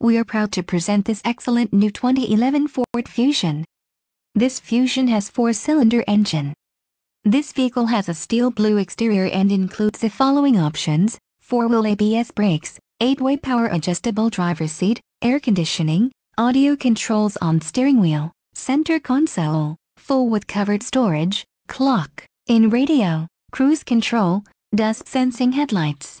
we are proud to present this excellent new 2011 Ford Fusion. This Fusion has four-cylinder engine. This vehicle has a steel blue exterior and includes the following options, 4-wheel ABS brakes, 8-way power adjustable driver seat, air conditioning, audio controls on steering wheel, center console, full with covered storage, clock, in radio, cruise control, dusk sensing headlights.